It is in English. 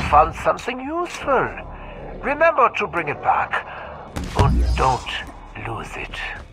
you found something useful. Remember to bring it back. And don't lose it.